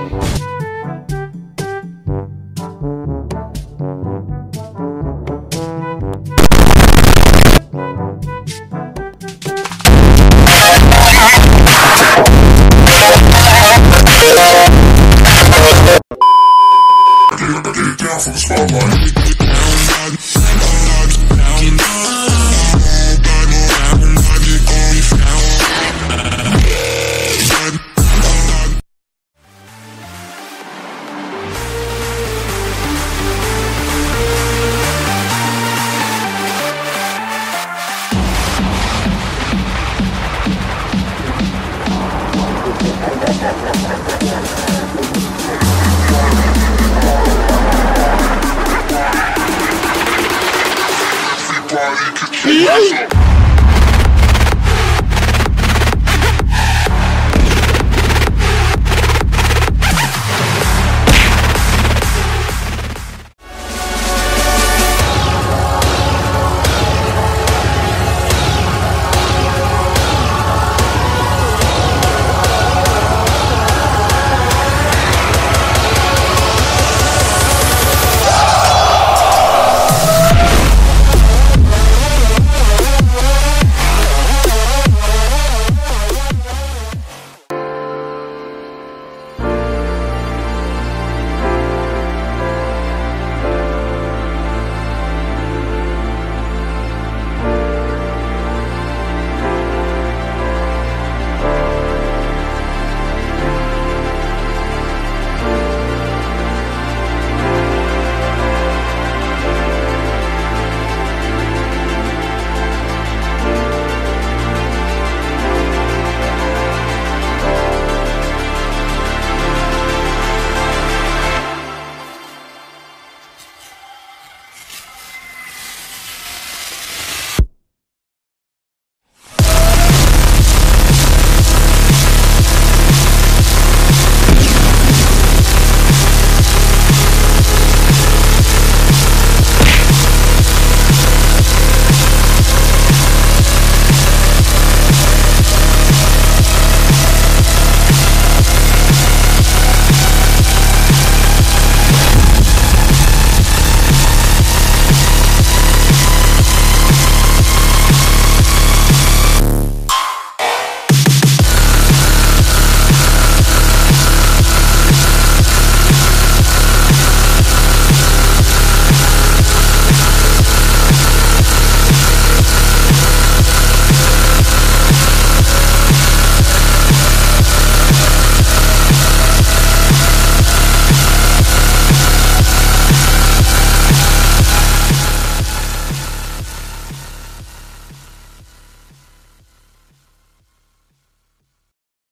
Get down from the spotlight. See?